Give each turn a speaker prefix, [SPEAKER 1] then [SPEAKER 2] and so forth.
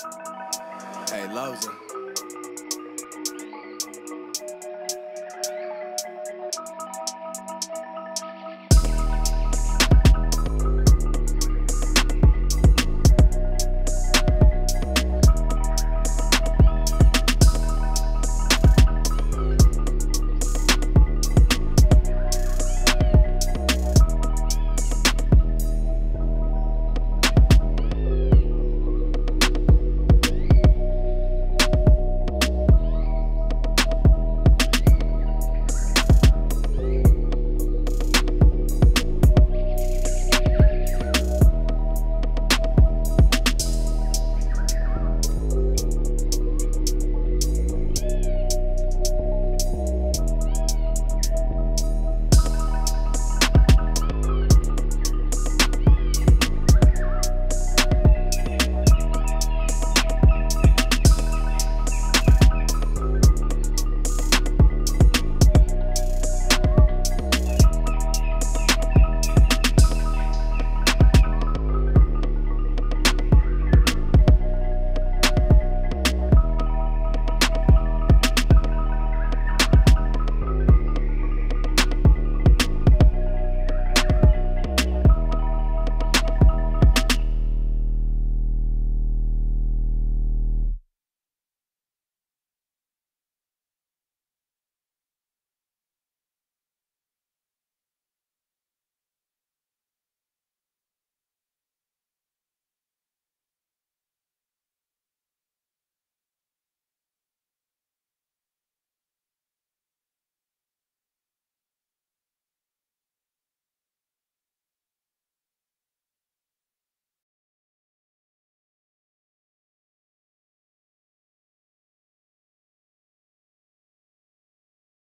[SPEAKER 1] Hey, Loza.